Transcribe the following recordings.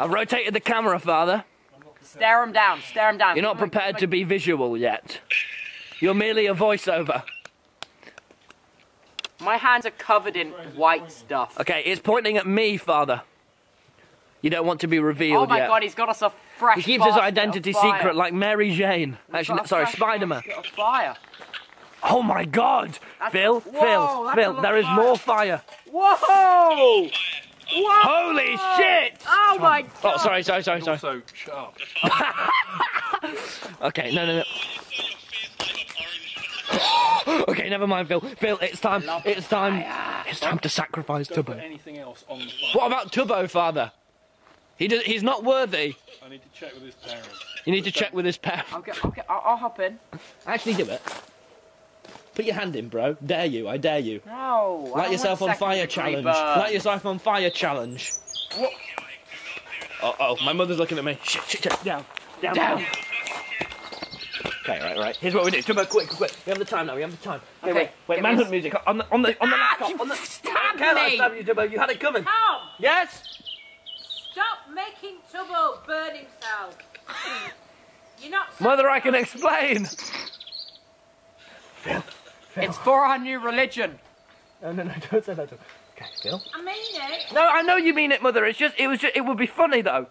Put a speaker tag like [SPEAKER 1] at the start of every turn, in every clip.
[SPEAKER 1] I've rotated the camera, Father.
[SPEAKER 2] Stare him down. Stare him down.
[SPEAKER 1] You're not prepared to be visual yet. You're merely a voiceover.
[SPEAKER 2] My hands are covered in white stuff.
[SPEAKER 1] Okay, it's pointing at me, Father. You don't want to be revealed
[SPEAKER 2] Oh my
[SPEAKER 1] yet.
[SPEAKER 2] god, he's got us a fresh.
[SPEAKER 1] he keeps his identity secret like Mary Jane.
[SPEAKER 2] We've
[SPEAKER 1] Actually, no, sorry,
[SPEAKER 2] fresh
[SPEAKER 1] Spider-Man.
[SPEAKER 2] Fire.
[SPEAKER 1] Oh my God,
[SPEAKER 2] That's-
[SPEAKER 1] Phil,
[SPEAKER 2] Whoa,
[SPEAKER 1] Phil, Phil, there is
[SPEAKER 2] fire.
[SPEAKER 1] more fire.
[SPEAKER 2] Whoa! Whoa!
[SPEAKER 1] Holy shit!
[SPEAKER 2] Oh my oh, god!
[SPEAKER 1] Oh, sorry, sorry, sorry, sorry.
[SPEAKER 3] Also, shut up.
[SPEAKER 1] Okay, no, no, no. okay, never mind, Phil. Phil, it's time. It's time. It's time to sacrifice
[SPEAKER 3] Don't
[SPEAKER 1] Tubbo.
[SPEAKER 3] anything else on the fire.
[SPEAKER 1] What about Tubbo, Father? He does, he's not worthy.
[SPEAKER 3] I need to check with his parents.
[SPEAKER 1] You need to check with his parents.
[SPEAKER 2] I'll, get, I'll, get, I'll, I'll hop in.
[SPEAKER 1] Actually, do it. Put your hand in, bro. Dare you? I dare you.
[SPEAKER 2] No.
[SPEAKER 1] Light yourself on fire challenge.
[SPEAKER 2] burn.
[SPEAKER 1] Light yourself on fire challenge.
[SPEAKER 2] What?
[SPEAKER 1] Oh, oh, my mother's looking at me. Shit, shit, shit. Down, down,
[SPEAKER 2] Down.
[SPEAKER 1] Okay, right, right. Here's what we do. Tubbo, quick, quick. We have the time now. We have the time. Okay,
[SPEAKER 2] Okay,
[SPEAKER 1] wait, wait. Manhunt music on the on the on the
[SPEAKER 2] Ah,
[SPEAKER 1] laptop.
[SPEAKER 2] you
[SPEAKER 1] On the.
[SPEAKER 2] stabbed
[SPEAKER 1] Can I
[SPEAKER 2] me.
[SPEAKER 1] stab you, Tubbo? You had it coming.
[SPEAKER 4] Tom,
[SPEAKER 1] Yes.
[SPEAKER 4] stop making Tubbo burn himself. You're not.
[SPEAKER 1] Mother, I can explain.
[SPEAKER 2] It's for our new religion.
[SPEAKER 1] No, no, no. Don't say that. to- Okay, Phil.
[SPEAKER 4] I mean it.
[SPEAKER 1] No, I know you mean it, Mother. It's just, it was just, it would be funny though.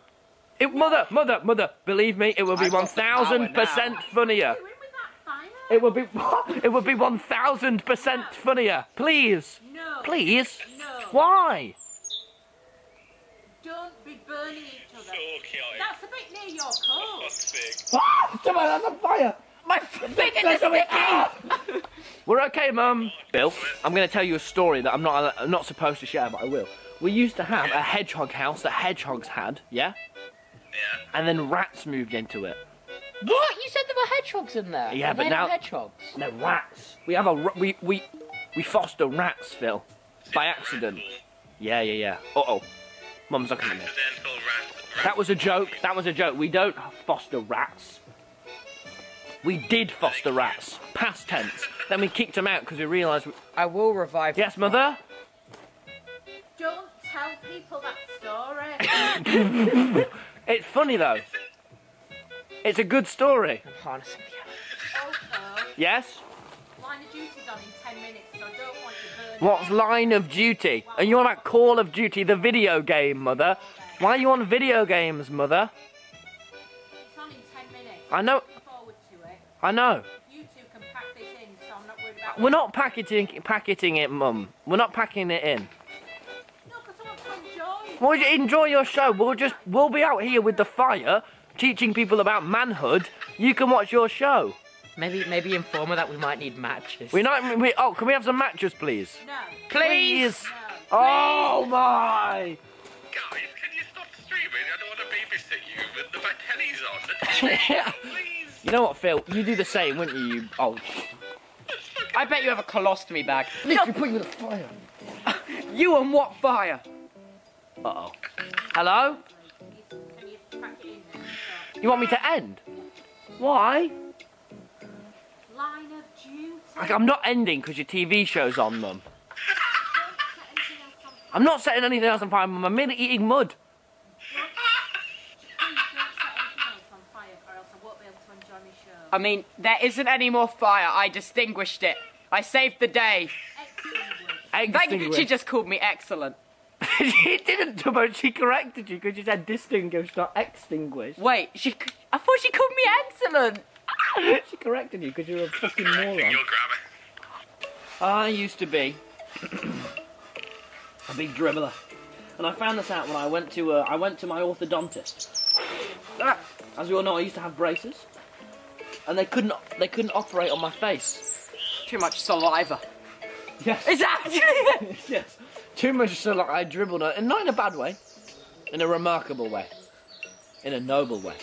[SPEAKER 1] It, mother, mother, mother. Believe me, it would be
[SPEAKER 2] I've
[SPEAKER 1] one
[SPEAKER 2] got the power
[SPEAKER 1] thousand percent funnier.
[SPEAKER 4] Doing with that fire?
[SPEAKER 1] It would be, it would be one thousand percent funnier. Please,
[SPEAKER 4] No.
[SPEAKER 1] please.
[SPEAKER 4] No.
[SPEAKER 1] Why?
[SPEAKER 4] Don't be burning each other. That's a bit near your coat.
[SPEAKER 1] Ah, Tubbo, that's on fire.
[SPEAKER 2] My finger is sticky.
[SPEAKER 1] We're okay, Mum. Bill, I'm going to tell you a story that I'm not I'm not supposed to share, but I will. We used to have a hedgehog house that hedgehogs had, yeah? Yeah. And then rats moved into it.
[SPEAKER 2] What? You said there were hedgehogs in there.
[SPEAKER 1] Yeah,
[SPEAKER 2] Are
[SPEAKER 1] but now-
[SPEAKER 2] hedgehogs.
[SPEAKER 1] No, rats. We have a we we we foster rats, Phil, by accident. Yeah, yeah, yeah. Uh oh, Mum's looking at me. That was a joke. That was a joke. We don't foster rats. We did foster rats. Past tense. Then we kicked them out because we realised. We...
[SPEAKER 2] I will revive.
[SPEAKER 1] Yes, mother.
[SPEAKER 4] Don't tell people that story.
[SPEAKER 1] It's funny though. It's a good story.
[SPEAKER 2] I'm harnessing the
[SPEAKER 4] also,
[SPEAKER 1] Yes.
[SPEAKER 4] line of duty's on in 10 minutes, so I don't want you burning.
[SPEAKER 1] What's Line of Duty? Are you on about Call of Duty, the video game, mother? Why are you on video games, mother?
[SPEAKER 4] It's on in 10 minutes.
[SPEAKER 1] I know.
[SPEAKER 4] Looking forward to it.
[SPEAKER 1] I know.
[SPEAKER 4] I'm not worried about
[SPEAKER 1] We're not packeting packeting it, mum. We're not packing it in.
[SPEAKER 4] No, because I want to enjoy.
[SPEAKER 1] Well, you enjoy your show. We'll just we'll be out here with the fire, teaching people about manhood. You can watch your show.
[SPEAKER 2] Maybe, maybe inform her that we might need matches.
[SPEAKER 1] We not. We, oh, can we have some matches, please?
[SPEAKER 4] No.
[SPEAKER 2] Please.
[SPEAKER 4] No.
[SPEAKER 1] Oh my!
[SPEAKER 5] Guys, can you stop streaming? I don't want to babysit you, but the telly's on. The please.
[SPEAKER 1] You know what, Phil? You do the same, wouldn't you? you oh,
[SPEAKER 2] I bet you have a colostomy bag.
[SPEAKER 1] literally put you in the fire.
[SPEAKER 2] You on what fire?
[SPEAKER 1] Uh oh. Hello?
[SPEAKER 4] You pack it in then? So,
[SPEAKER 1] You want me to end? Why?
[SPEAKER 4] line of duty.
[SPEAKER 1] Like, I'm not ending because your TV show's on, mum.
[SPEAKER 4] Don't set anything else on fire.
[SPEAKER 1] I'm not setting anything else on fire, mum. I'm merely eating mud.
[SPEAKER 4] Please don't set anything else on fire, or else I won't be able to enjoy my show.
[SPEAKER 2] I mean, there isn't any more fire. I distinguished it. I saved the day.
[SPEAKER 4] Extinguish.
[SPEAKER 2] Thank you. She just called me excellent.
[SPEAKER 1] she didn't, Tubbo. She corrected you because you said distinguished, not extinguished.
[SPEAKER 2] Wait, she. I thought she called me excellent.
[SPEAKER 1] she corrected you because you're a fucking moron. I used to be a big dribbler, and I found this out when I went to uh, I went to my orthodontist. Ah, As we all know, I used to have braces, and they couldn't they couldn't operate on my face.
[SPEAKER 2] Too much saliva.
[SPEAKER 1] Yes,
[SPEAKER 2] Is that actually
[SPEAKER 1] yes, too much saliva. I dribbled, it, and not in a bad way, in a remarkable way, in a noble way.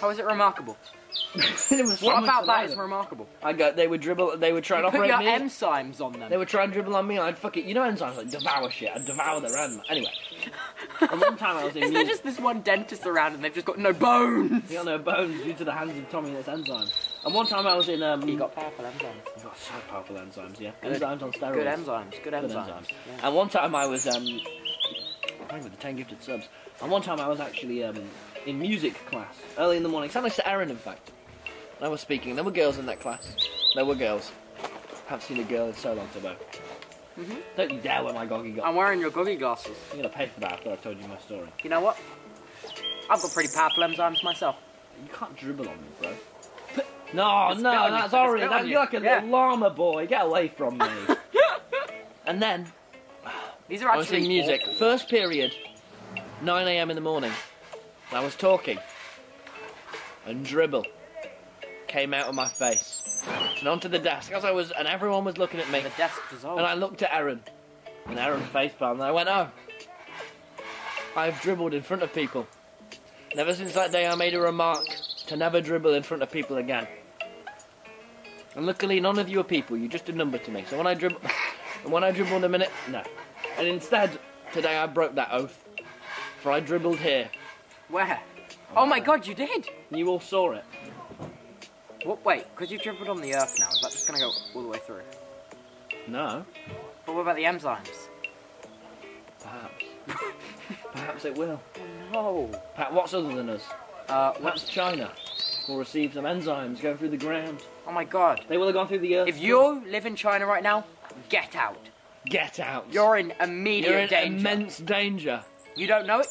[SPEAKER 2] How is it remarkable?
[SPEAKER 1] it was
[SPEAKER 2] What about that is remarkable?
[SPEAKER 1] I go, they would dribble, they would try and
[SPEAKER 2] Put
[SPEAKER 1] operate
[SPEAKER 2] your
[SPEAKER 1] me.
[SPEAKER 2] enzymes on them.
[SPEAKER 1] They would try and dribble on me, I'd fuck it. You know, enzymes like devour shit. I'd devour their enzymes. Anyway, and one time I was in
[SPEAKER 2] Is there just this one dentist around and they've just got no bones?
[SPEAKER 1] He got no bones due to the hands of Tommy and his enzymes. And one time I was in um.
[SPEAKER 2] He got powerful enzymes.
[SPEAKER 1] He got so powerful enzymes, yeah.
[SPEAKER 2] Good.
[SPEAKER 1] Enzymes on steroids.
[SPEAKER 2] Good enzymes. Good
[SPEAKER 1] Good
[SPEAKER 2] enzymes.
[SPEAKER 1] enzymes. And one time I was um. Thank you the 10 gifted subs. And one time I was actually um, in music class, early in the morning, sat next to Erin, in fact. And I was speaking. There were girls in that class. There were girls. I Haven't seen a girl in so long, Tubbo.
[SPEAKER 2] Mhm.
[SPEAKER 1] Don't you dare wear my goggy glasses.
[SPEAKER 2] I'm wearing your goggy glasses.
[SPEAKER 1] You're to pay for that after I've told you my story.
[SPEAKER 2] You know what? I've got pretty powerful enzymes myself.
[SPEAKER 1] You can't dribble on me, bro. No,
[SPEAKER 2] It's
[SPEAKER 1] no,
[SPEAKER 2] spit on you.
[SPEAKER 1] that's
[SPEAKER 2] spit
[SPEAKER 1] That, you're like a
[SPEAKER 2] Yeah.
[SPEAKER 1] little llama boy. Get away from me. and then
[SPEAKER 2] These are
[SPEAKER 1] I was
[SPEAKER 2] actually
[SPEAKER 1] music.
[SPEAKER 2] awful.
[SPEAKER 1] First period, 9 a.m. in the morning. I was talking, and dribble came out of my face and onto the desk as I was, and everyone was looking at me.
[SPEAKER 2] The desk dissolved.
[SPEAKER 1] And I looked at Aaron, and Aaron face palmed, and I went, "Oh, I've dribbled in front of people. And ever since that day, I made a remark to never dribble in front of people again. And luckily, none of you are people. You're just a number to me. So when I dribble, when I dribbled a minute, no. And instead, today I broke that oath, for I dribbled here.
[SPEAKER 2] Where? Oh my god, you did!
[SPEAKER 1] You all saw it.
[SPEAKER 2] What? Wait, because you dribbled on the earth now, is that just gonna go all the way through?
[SPEAKER 1] No,
[SPEAKER 2] But what about the enzymes?
[SPEAKER 1] perhaps. perhaps it will.
[SPEAKER 2] No.
[SPEAKER 1] Perhaps what's other than us?
[SPEAKER 2] Uh,
[SPEAKER 1] Perhaps
[SPEAKER 2] what's...
[SPEAKER 1] China will receive some enzymes going through the ground.
[SPEAKER 2] Oh my god.
[SPEAKER 1] They will have gone through the earth.
[SPEAKER 2] If you live in China right now, get out.
[SPEAKER 1] get out,
[SPEAKER 2] You're in immediate
[SPEAKER 1] You're in
[SPEAKER 2] danger.
[SPEAKER 1] immense danger.
[SPEAKER 2] You don't know it?